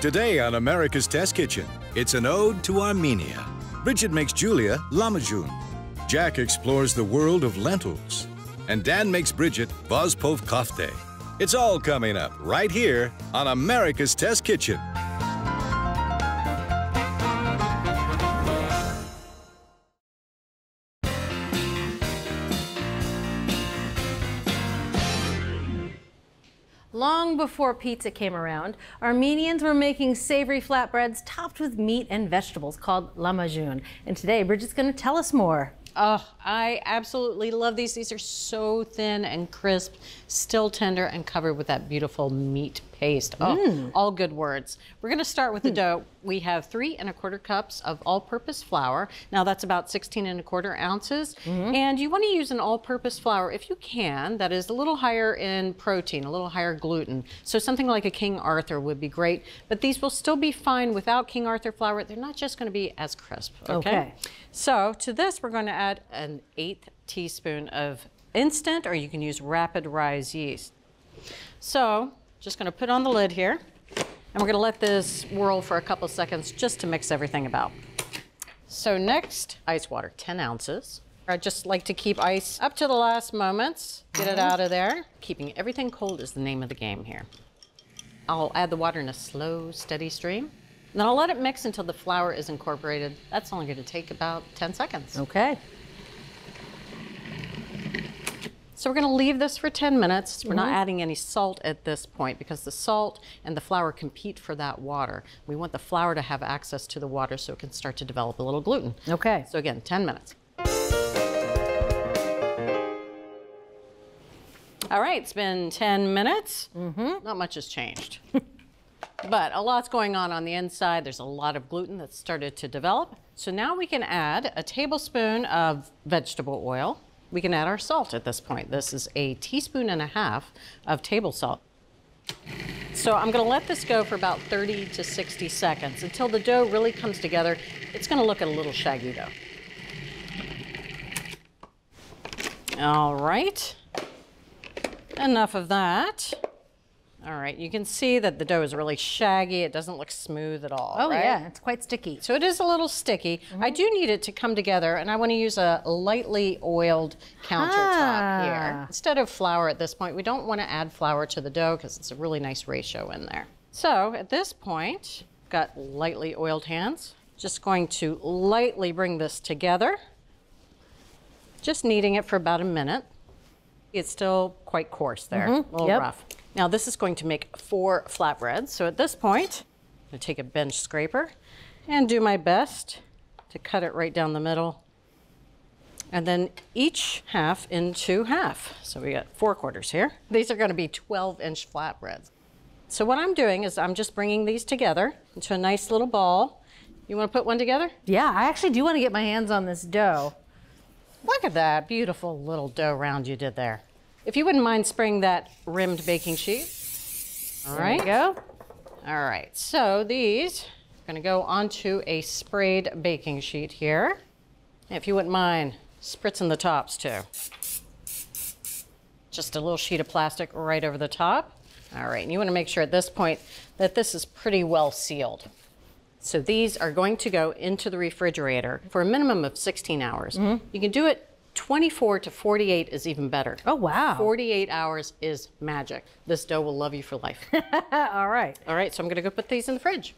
Today on America's Test Kitchen, it's an ode to Armenia. Bridget makes Julia Lahmajun. Jack explores the world of lentils. And Dan makes Bridget Vospov kofte. It's all coming up right here on America's Test Kitchen. Before pizza came around, Armenians were making savory flatbreads topped with meat and vegetables called Lahmajun. And today, Bridget's going to tell us more. Oh, I absolutely love these. These are so thin and crisp, still tender and covered with that beautiful meat paste. Oh, mm. all good words. We're going to start with the hmm. dough. We have three and a quarter cups of all-purpose flour. Now that's about 16 and a quarter ounces. Mm -hmm. And you want to use an all-purpose flour if you can. That is a little higher in protein, a little higher gluten. So something like a King Arthur would be great. But these will still be fine without King Arthur flour. They're not just going to be as crisp. Okay? okay. So to this, we're going to add an eighth teaspoon of instant, or you can use rapid rise yeast. So just gonna put on the lid here, and we're gonna let this whirl for a couple seconds just to mix everything about. So next, ice water, 10 ounces. I just like to keep ice up to the last moments, get it uh-huh. out of there. Keeping everything cold is the name of the game here. I'll add the water in a slow, steady stream. Then I'll let it mix until the flour is incorporated. That's only gonna take about 10 seconds. Okay. So we're going to leave this for 10 minutes. We're mm -hmm. not mm-hmm. adding any salt at this point because the salt and the flour compete for that water. We want the flour to have access to the water so it can start to develop a little gluten. Okay. So again, 10 minutes. All right, it's been 10 minutes. Mm -hmm. Not much has changed. but a lot's going on on the inside. There's a lot of gluten that's started to develop. So now we can add a tablespoon of vegetable oil we can add our salt at this point. This is a teaspoon and a half of table salt. So I'm going to let this go for about 30 to 60 seconds until the dough really comes together. It's going to look a little shaggy though. All right, enough of that. All right, you can see that the dough is really shaggy. It doesn't look smooth at all. Oh right? yeah, it's quite sticky. So it is a little sticky. Mm -hmm. I do need it to come together and I want to use a lightly oiled countertop ah. here. Instead of flour at this point, we don't want to add flour to the dough because it's a really nice ratio in there. So at this point, got lightly oiled hands. Just going to lightly bring this together. Just kneading it for about a minute. It's still quite coarse there, mm -hmm. a little yep. rough. Now this is going to make four flatbreads. So at this point, I'm gonna take a bench scraper and do my best to cut it right down the middle. And then each half into half. So we got four quarters here. These are gonna be 12 inch flatbreads. So what I'm doing is I'm just bringing these together into a nice little ball. You wanna put one together? Yeah, I actually do wanna get my hands on this dough. Look at that beautiful little dough round you did there. If you wouldn't mind spraying that rimmed baking sheet. All there right. go. All right, so these are gonna go onto a sprayed baking sheet here. If you wouldn't mind spritzing the tops too. Just a little sheet of plastic right over the top. All right, and you wanna make sure at this point that this is pretty well sealed. So these are going to go into the refrigerator for a minimum of 16 hours. Mm -hmm. You can do it 24 to 48 is even better. Oh, wow. 48 hours is magic. This dough will love you for life. All right. All right, so I'm gonna go put these in the fridge.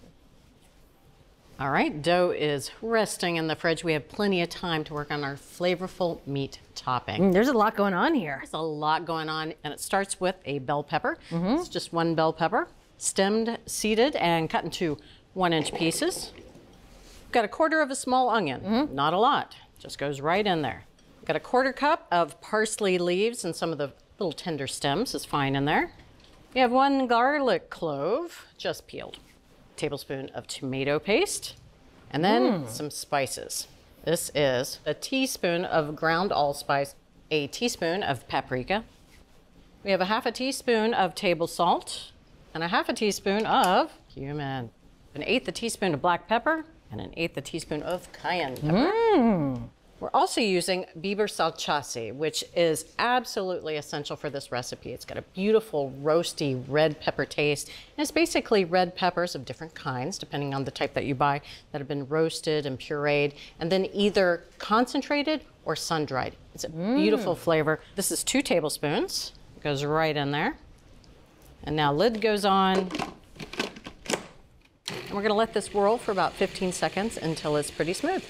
All right, dough is resting in the fridge. We have plenty of time to work on our flavorful meat topping. Mm, there's a lot going on here. There's a lot going on, and it starts with a bell pepper. Mm -hmm. It's just one bell pepper, stemmed, seeded, and cut into one inch pieces. Got a quarter of a small onion, mm -hmm. not a lot, just goes right in there. Got a quarter cup of parsley leaves and some of the little tender stems is fine in there. We have one garlic clove, just peeled. Tablespoon of tomato paste, and then mm. some spices. This is a teaspoon of ground allspice, a teaspoon of paprika. We have a half a teaspoon of table salt, and a half a teaspoon of cumin. An eighth a teaspoon of black pepper, and an eighth a teaspoon of cayenne pepper. Mm. We're also using Biber salchasi, which is absolutely essential for this recipe. It's got a beautiful roasty red pepper taste. And it's basically red peppers of different kinds, depending on the type that you buy, that have been roasted and pureed, and then either concentrated or sun-dried. It's a beautiful flavor. This is two tablespoons. It goes right in there. And now lid goes on. And we're gonna let this whirl for about 15 seconds until it's pretty smooth.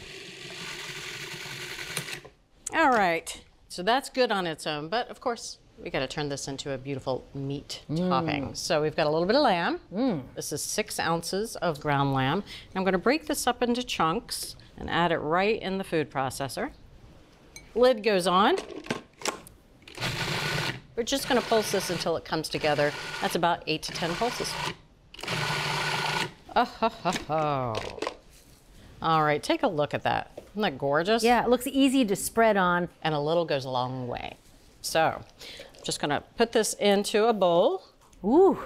All right, so that's good on its own, but of course, we gotta turn this into a beautiful meat mm. topping. So we've got a little bit of lamb. Mm. This is six ounces of ground lamb. And I'm gonna break this up into chunks and add it right in the food processor. Lid goes on. We're just gonna pulse this until it comes together. That's about eight to 10 pulses. Ah, oh, ho, ho, ho. All right, take a look at that. Isn't that gorgeous? Yeah, it looks easy to spread on. And a little goes a long way. So, I'm just gonna put this into a bowl. Ooh,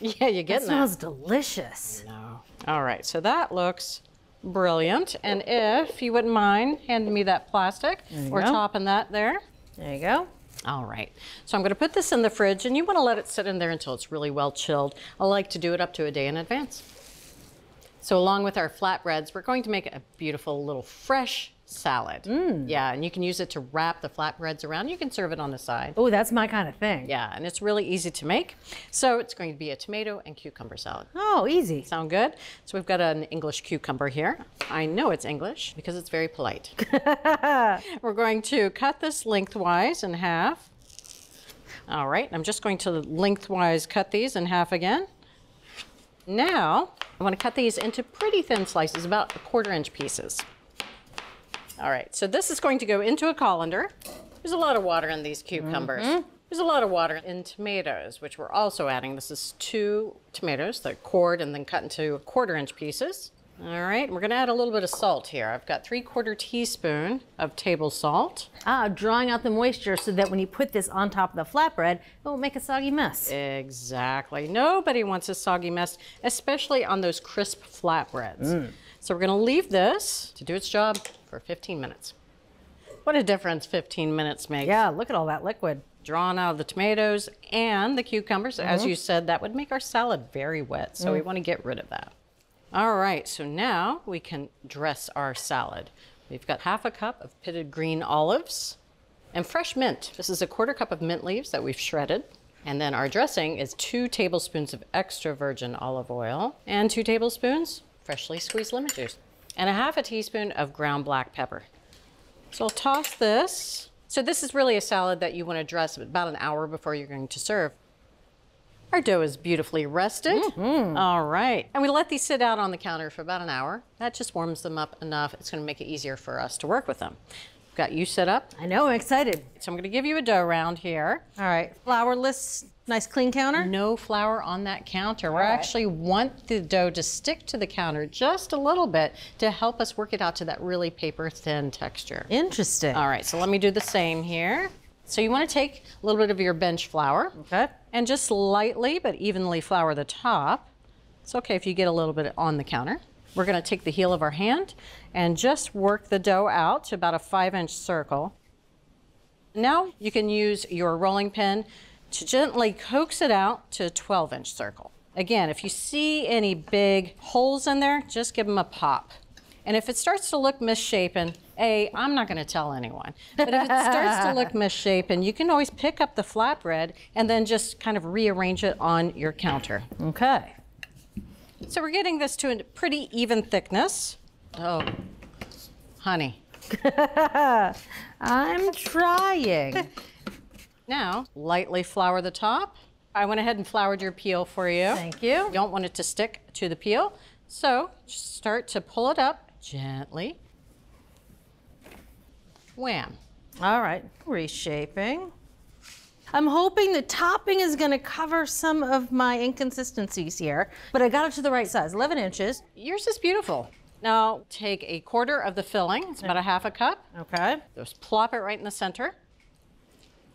Yeah, you that getting that? smells delicious. No. All right, so that looks brilliant. And if you wouldn't mind handing me that plastic or go. topping that there. There you go. All right, so I'm gonna put this in the fridge and you wanna let it sit in there until it's really well chilled. I like to do it up to a day in advance. So along with our flatbreads, we're going to make a beautiful little fresh salad. Mm. Yeah, and you can use it to wrap the flatbreads around. You can serve it on the side. Oh, that's my kind of thing. Yeah, and it's really easy to make. So it's going to be a tomato and cucumber salad. Oh, easy. Sound good? So we've got an English cucumber here. I know it's English because it's very polite. We're going to cut this lengthwise in half. All right, I'm just going to lengthwise cut these in half again. Now, I want to cut these into pretty thin slices, about a quarter inch pieces. All right, so this is going to go into a colander. There's a lot of water in these cucumbers. Mm-hmm. There's a lot of water in tomatoes, which we're also adding. This is two tomatoes that are cored and then cut into quarter inch pieces. All right, we're gonna add a little bit of salt here. I've got three quarter teaspoon of table salt. Ah, drawing out the moisture so that when you put this on top of the flatbread, it won't make a soggy mess. Exactly. Nobody wants a soggy mess, especially on those crisp flatbreads. Mm. So we're gonna leave this to do its job for 15 minutes. What a difference 15 minutes makes. Yeah, look at all that liquid. Drawn out of the tomatoes and the cucumbers. As mm-hmm. you said, that would make our salad very wet, so we mm. wanna get rid of that. All right, so now we can dress our salad. We've got half a cup of pitted green olives and fresh mint. This is a quarter cup of mint leaves that we've shredded. And then our dressing is two tablespoons of extra virgin olive oil and two tablespoons freshly squeezed lemon juice and a half a teaspoon of ground black pepper. So I'll toss this. So this is really a salad that you want to dress about an hour before you're going to serve. Our dough is beautifully rested. Mm-hmm. All right. And we let these sit out on the counter for about an hour. That just warms them up enough. It's going to make it easier for us to work with them. Got you set up. I know, I'm excited. So I'm going to give you a dough round here. All right, flourless, nice clean counter. No flour on that counter. We right. actually want the dough to stick to the counter just a little bit to help us work it out to that really paper thin texture. Interesting. All right, so let me do the same here. So you want to take a little bit of your bench flour Okay. And just lightly but evenly flour the top. It's okay if you get a little bit on the counter. We're going to take the heel of our hand and just work the dough out to about a five inch circle. Now you can use your rolling pin to gently coax it out to a 12 inch circle. Again, if you see any big holes in there, just give them a pop. And if it starts to look misshapen, A, I'm not going to tell anyone. But if it starts to look misshapen, you can always pick up the flatbread and then just kind of rearrange it on your counter. Okay. So we're getting this to a pretty even thickness. Oh, honey. I'm trying. Now, lightly flour the top. I went ahead and floured your peel for you. Thank you. You don't want it to stick to the peel. So just start to pull it up gently. Wham. All right, reshaping. I'm hoping the topping is going to cover some of my inconsistencies here, but I got it to the right size, 11 inches. Yours is beautiful. Now take a quarter of the filling, it's about a half a cup. Okay. Just plop it right in the center.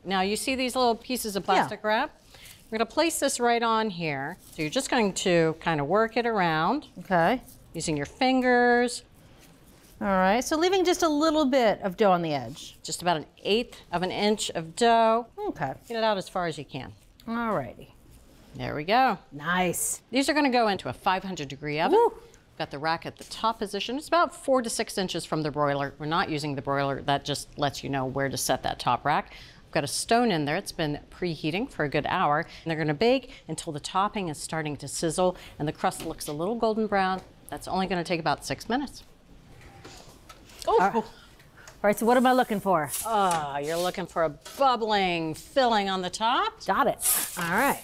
Now you see these little pieces of plastic wrap? We're gonna place this right on here. So you're just going to kind of work it around Okay. using your fingers. All right, so leaving just a little bit of dough on the edge. Just about an eighth of an inch of dough. Okay. Get it out as far as you can. All righty. There we go. Nice. These are going to go into a 500 degree oven. Woo. Got the rack at the top position. It's about four to six inches from the broiler. We're not using the broiler. That just lets you know where to set that top rack. I've got a stone in there. It's been preheating for a good hour. And they're going to bake until the topping is starting to sizzle and the crust looks a little golden brown. That's only going to take about six minutes. Oh, All right, so what am I looking for? ah, you're looking for a bubbling filling on the top. Got it. All right.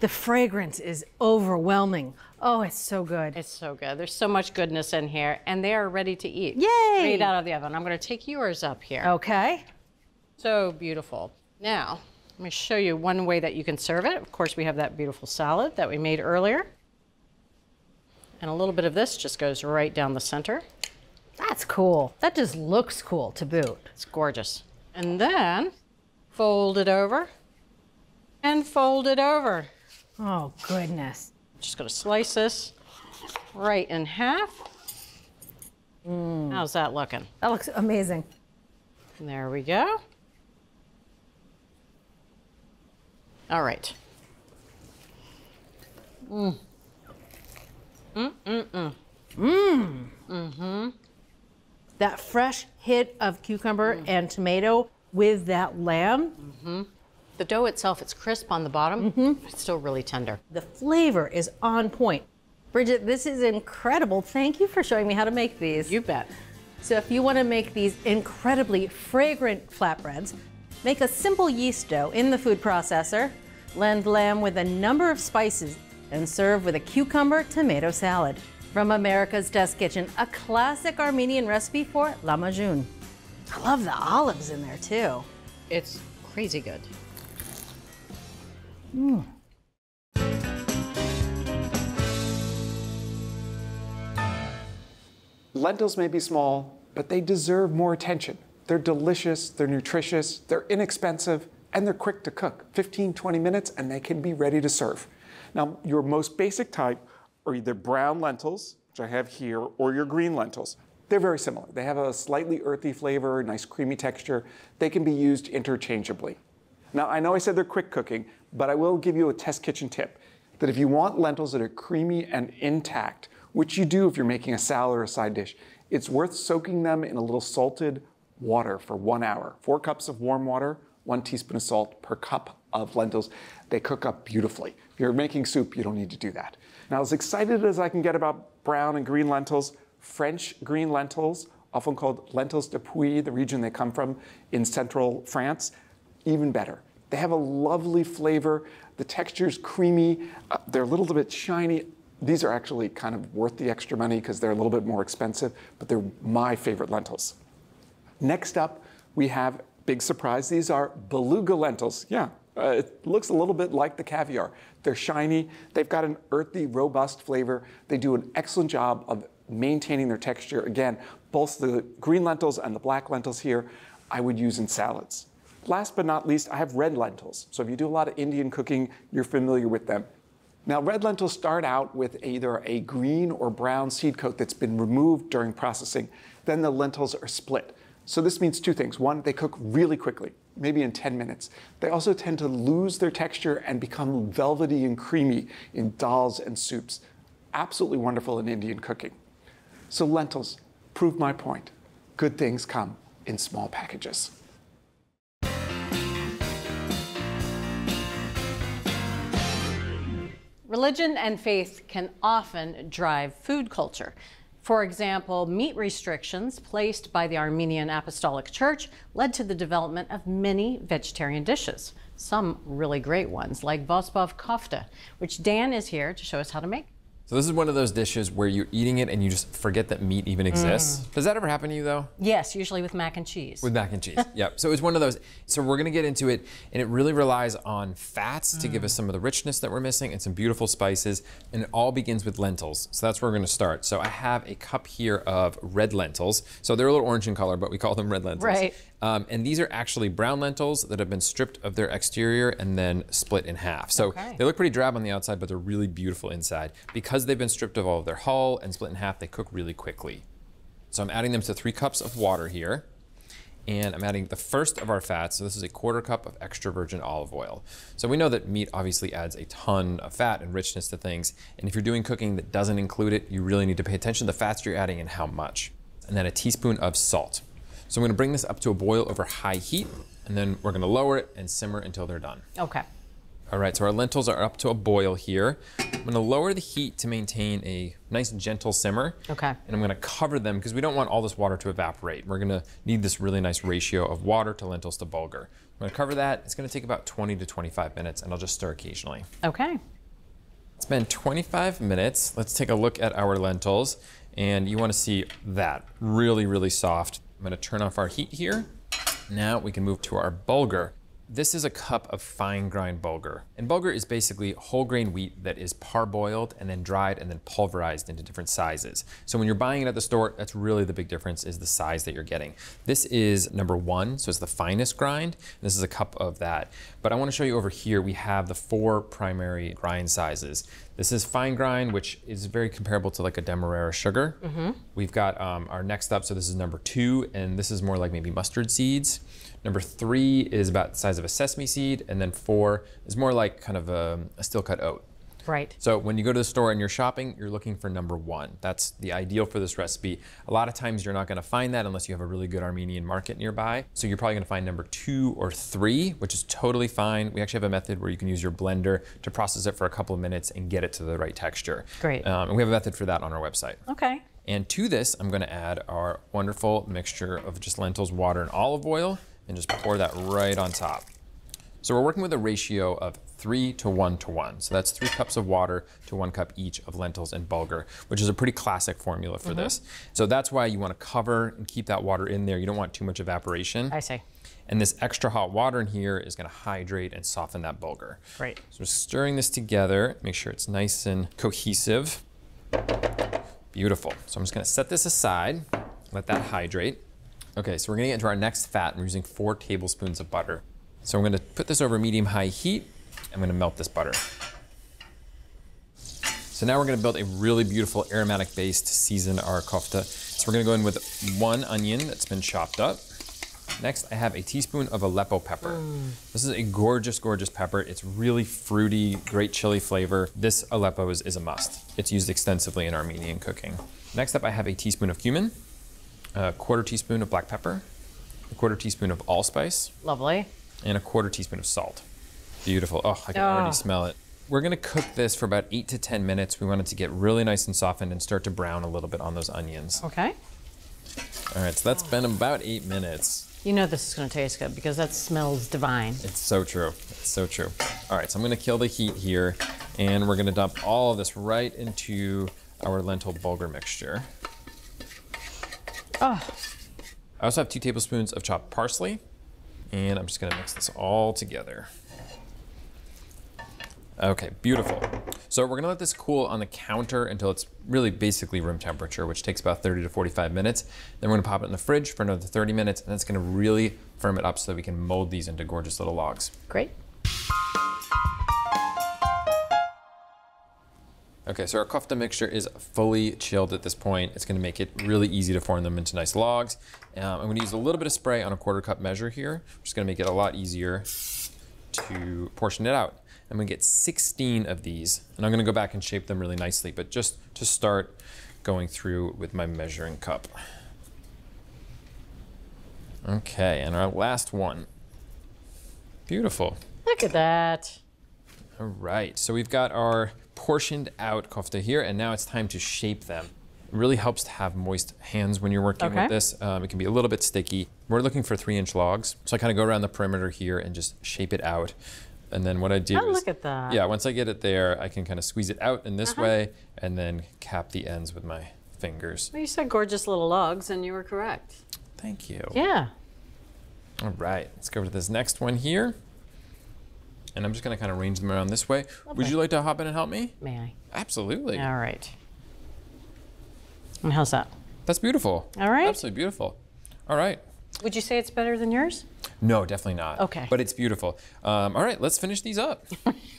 The fragrance is overwhelming. Oh, it's so good. It's so good. There's so much goodness in here, and they are ready to eat. Yay! Straight out of the oven. I'm going to take yours up here. Okay. So beautiful. Now, let me show you one way that you can serve it. Of course, we have that beautiful salad that we made earlier. And a little bit of this just goes right down the center. That's cool. That just looks cool to boot. It's gorgeous. And then fold it over and fold it over. Oh, goodness. Just going to slice this right in half. Mm. How's that looking? That looks amazing. And there we go. All right. Mm. Mm, mm, mm. Mmm. Mm-hmm. Mm-hmm. That fresh hit of cucumber and tomato with that lamb, mm-hmm. The dough itself, it's crisp on the bottom, but it's still really tender. the flavor is on point. Bridget, this is incredible. Thank you for showing me how to make these. You bet. So if you want to make these incredibly fragrant flatbreads, make a simple yeast dough in the food processor, blend lamb with a number of spices, and serve with a cucumber tomato salad. From America's Test Kitchen, a classic Armenian recipe for Lahmajun. I love the olives in there too. It's crazy good. Mm. Lentils may be small, but they deserve more attention. They're delicious, they're nutritious, they're inexpensive, and they're quick to cook 15, 20 minutes, and they can be ready to serve. Now, your most basic type are either brown lentils, which I have here, or your green lentils. They're very similar. They have a slightly earthy flavor, nice creamy texture. They can be used interchangeably. Now, I know I said they're quick cooking, but I will give you a test kitchen tip that if you want lentils that are creamy and intact, which you do if you're making a salad or a side dish, it's worth soaking them in a little salted water for one hour. Four cups of warm water, one teaspoon of salt per cup of lentils. They cook up beautifully. If you're making soup, you don't need to do that. Now, as excited as I can get about brown and green lentils, French green lentils, often called lentils de Puy, the region they come from in central France, even better. They have a lovely flavor. The texture is creamy. Uh, they're a little bit shiny. These are actually kind of worth the extra money because they're a little bit more expensive, but they're my favorite lentils. Next up, we have big surprise. These are beluga lentils. Yeah, uh, it looks a little bit like the caviar. They're shiny. They've got an earthy, robust flavor. They do an excellent job of maintaining their texture. Again, both the green lentils and the black lentils here, I would use in salads. Last but not least, I have red lentils. So if you do a lot of Indian cooking, you're familiar with them. Now, red lentils start out with either a green or brown seed coat that's been removed during processing. Then the lentils are split. So this means two things. One, they cook really quickly, maybe in 10 minutes. They also tend to lose their texture and become velvety and creamy in dals and soups. Absolutely wonderful in Indian cooking. So lentils, prove my point. Good things come in small packages. Religion and faith can often drive food culture. For example, meat restrictions placed by the Armenian Apostolic Church led to the development of many vegetarian dishes, some really great ones, like Vospov kofta, which Dan is here to show us how to make. So this is one of those dishes where you're eating it and you just forget that meat even exists. Mm. Does that ever happen to you though? Yes, usually with mac and cheese. With mac and cheese. yep. So it's one of those. So we're gonna get into it, and it really relies on fats to give us mm. some of the richness that we're missing and some beautiful spices. And it all begins with lentils. So that's where we're gonna start. So I have a cup here of red lentils. So they're a little orange in color, but we call them red lentils. Right. Um, and these are actually brown lentils that have been stripped of their exterior and then split in half. So Okay. they look pretty drab on the outside, but they're really beautiful inside. Because they've been stripped of all of their hull and split in half, they cook really quickly. So I'm adding them to three cups of water here. And I'm adding the first of our fats. So this is a quarter cup of extra virgin olive oil. So we know that meat obviously adds a ton of fat and richness to things. And if you're doing cooking that doesn't include it, you really need to pay attention to the fats you're adding and how much. And then a teaspoon of salt. So I'm gonna bring this up to a boil over high heat, and then we're gonna lower it and simmer until they're done. Okay. All right, so our lentils are up to a boil here. I'm gonna lower the heat to maintain a nice gentle simmer. Okay. And I'm gonna cover them because we don't want all this water to evaporate. We're gonna need this really nice ratio of water to lentils to bulgur. I'm gonna cover that. It's gonna take about 20 to 25 minutes and I'll just stir occasionally. Okay. It's been 25 minutes. Let's take a look at our lentils. And you wanna see that, really, really soft. I'm gonna turn off our heat here. Now we can move to our bulgur. This is a cup of fine grind bulgur. And bulgur is basically whole grain wheat that is parboiled and then dried and then pulverized into different sizes. So when you're buying it at the store, that's really the big difference is the size that you're getting. This is number one, so it's the finest grind. This is a cup of that. But I wanna show you over here, we have the four primary grind sizes. This is fine grind, which is very comparable to like a Demerara sugar. We've got um, our next up, so this is number two, and this is more like maybe mustard seeds. Number three is about the size of a sesame seed, and then four is more like kind of a, a steel cut oat. Right. So when you go to the store and you're shopping, you're looking for number one. That's the ideal for this recipe. A lot of times you're not gonna find that unless you have a really good Armenian market nearby. So you're probably gonna find number two or three, which is totally fine. We actually have a method where you can use your blender to process it for a couple of minutes and get it to the right texture. Great. Um, and we have a method for that on our website. Okay. And to this, I'm gonna add our wonderful mixture of just lentils, water, and olive oil, and just pour that right on top. So we're working with a ratio of three to one to one. So that's three cups of water to one cup each of lentils and bulgur, which is a pretty classic formula for mm-hmm. this. So that's why you wanna cover and keep that water in there. You don't want too much evaporation. I see. And this extra hot water in here is gonna hydrate and soften that bulgur. Right. So we're stirring this together, make sure it's nice and cohesive. Beautiful. So I'm just gonna set this aside, let that hydrate. Okay, so we're gonna get into our next fat. and We're using four tablespoons of butter. So I'm gonna put this over medium-high heat. I'm gonna melt this butter. So now we're gonna build a really beautiful aromatic base to season our kofta. So we're gonna go in with one onion that's been chopped up. Next, I have a teaspoon of Aleppo pepper. This is a gorgeous, gorgeous pepper. It's really fruity, great chili flavor. This Aleppo is, is a must. It's used extensively in Armenian cooking. Next up, I have a teaspoon of cumin, a quarter teaspoon of black pepper, a quarter teaspoon of allspice, Lovely. and a quarter teaspoon of salt. Beautiful. Oh, I can Oh. already smell it. We're gonna cook this for about eight to 10 minutes. We want it to get really nice and softened and start to brown a little bit on those onions. Okay. All right, so that's been about eight minutes. You know this is going to taste good because that smells divine. It's so true. It's so true. All right, so I'm gonna kill the heat here, and we're gonna dump all of this right into our lentil bulgur mixture. Oh, I also have two tablespoons of chopped parsley, and I'm just gonna mix this all together. Okay, beautiful. So we're gonna let this cool on the counter until it's really basically room temperature, which takes about 30 to 45 minutes. Then we're gonna pop it in the fridge for another 30 minutes, and that's gonna really firm it up so that we can mold these into gorgeous little logs. great. Okay, so our kofta mixture is fully chilled at this point. It's gonna make it really easy to form them into nice logs. Um, I'm gonna use a little bit of spray on a quarter cup measure here, which is gonna make it a lot easier to portion it out. I'm gonna get 16 of these, and I'm gonna go back and shape them really nicely, but just to start going through with my measuring cup. Okay, and our last one. Beautiful. Look at that. All right, so we've got our portioned out kofta here, and now it's time to shape them. It really helps to have moist hands when you're working Okay. with this. Um, it can be a little bit sticky. We're looking for three inch logs. So I kind of go around the perimeter here and just shape it out. And then what I do Oh, is, look at that. yeah, once I get it there, I can kind of squeeze it out in this Uh-huh. way and then cap the ends with my fingers. Well, you said gorgeous little logs, and you were correct. Thank you. Yeah. All right, let's go to this next one here. And I'm just gonna kind of arrange them around this way. Would you like to hop in and help me? May I? Absolutely. All right. And how's that? That's beautiful. All right. Absolutely beautiful. All right. Would you say it's better than yours? No, definitely not. Okay. But it's beautiful. Um, all right, let's finish these up.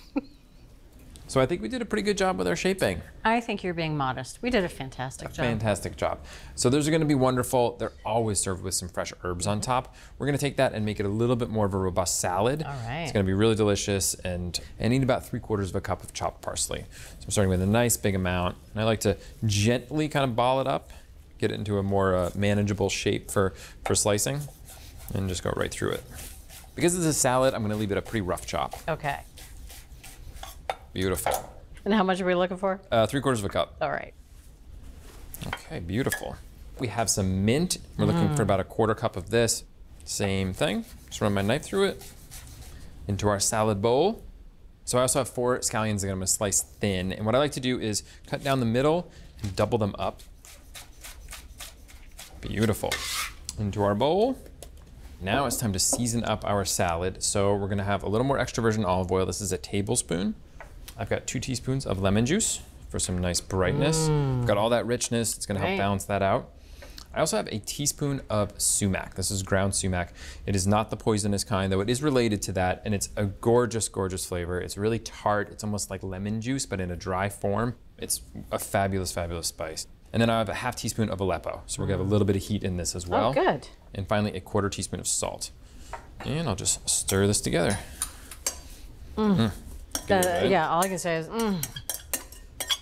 so I think we did a pretty good job with our shaping. I think you're being modest. We did a fantastic job. Fantastic job. So those are going to be wonderful. They're always served with some fresh herbs on top. We're going to take that and make it a little bit more of a robust salad. All right. It's going to be really delicious and I need about three quarters of a cup of chopped parsley. So I'm starting with a nice big amount. And I like to gently kind of ball it up, get it into a more uh, manageable shape for, for slicing and just go right through it. Because it's a salad, I'm going to leave it a pretty rough chop. Okay. Beautiful. And how much are we looking for? Uh, three quarters of a cup. All right. Okay, beautiful. We have some mint. We're looking for about a quarter cup of this. Same thing. Just run my knife through it into our salad bowl. So I also have four scallions that I'm gonna slice thin. And what I like to do is cut down the middle and double them up. Beautiful. Into our bowl. Now it's time to season up our salad. So we're gonna have a little more extra virgin olive oil. This is a tablespoon. I've got two teaspoons of lemon juice for some nice brightness. i've Got all that richness. It's gonna help Right. balance that out. I also have a teaspoon of sumac. This is ground sumac. It is not the poisonous kind, though it is related to that, and it's a gorgeous, gorgeous flavor. It's really tart. It's almost like lemon juice, but in a dry form. It's a fabulous, fabulous spice. And then I have a half teaspoon of Aleppo. So we're gonna have a little bit of heat in this as oh, well. Oh, good. And finally, a quarter teaspoon of salt. And I'll just stir this together. Mm. Mm. Uh, yeah, all I can say is, mm,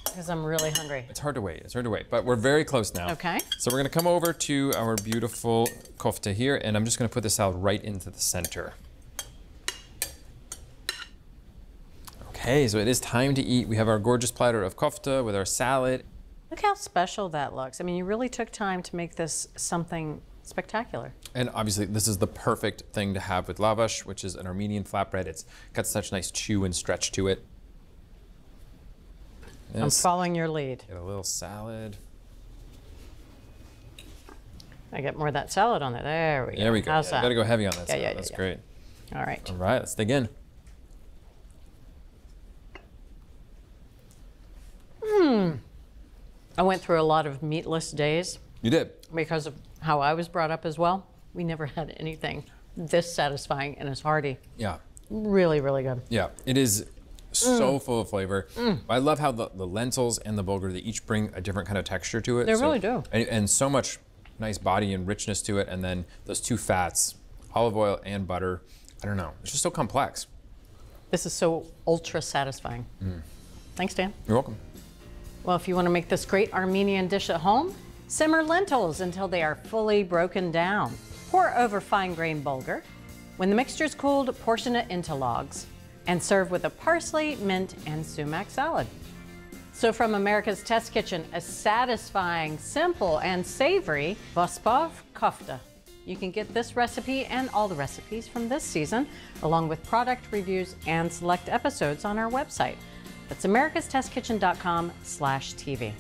because I'm really hungry. It's hard to wait. It's hard to wait, but we're very close now. Okay. So we're gonna come over to our beautiful kofta here, and I'm just gonna put this salad right into the center. Okay, so it is time to eat. We have our gorgeous platter of kofta with our salad. Look how special that looks. I mean, you really took time to make this something spectacular. And obviously, this is the perfect thing to have with lavash, which is an Armenian flatbread. It's got such nice chew and stretch to it. I'm following your lead. Get a little salad. I get more of that salad on there. There we go. There we go. How's Yeah, that? Gotta go heavy on that Yeah, salad. yeah, yeah, That's yeah. great. All right. All right, let's dig in. Hmm. I went through a lot of meatless days You did. because of how I was brought up as well. We never had anything this satisfying and as hearty. Yeah. Really, really good. Yeah, it is Mm. so full of flavor. I love how the, the lentils and the bulgur they each bring a different kind of texture to it. They really do. And, and so much nice body and richness to it. And then those two fats, olive oil and butter. I don't know. It's just so complex. This is so ultra satisfying. Mm. Thanks, Dan. You're welcome. Well, if you want to make this great Armenian dish at home, simmer lentils until they are fully broken down. Pour over fine grained bulgur. When the mixture is cooled, portion it into logs and serve with a parsley, mint, and sumac salad. So, from America's Test Kitchen, a satisfying, simple, and savory Vospov kofta. You can get this recipe and all the recipes from this season, along with product reviews and select episodes on our website. That's americastestkitchen.com slash TV.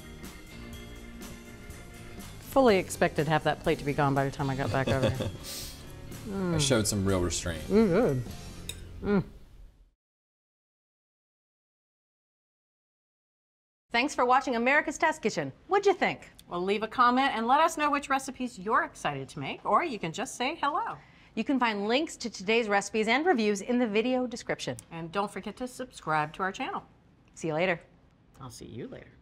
Fully expected half that plate to be gone by the time I got back over here. I showed some real restraint. Mm. Thanks for watching America's Test Kitchen. What'd you think? Well, leave a comment and let us know which recipes you're excited to make, or you can just say hello. You can find links to today's recipes and reviews in the video description. And don't forget to subscribe to our channel. See you later. I'll see you later.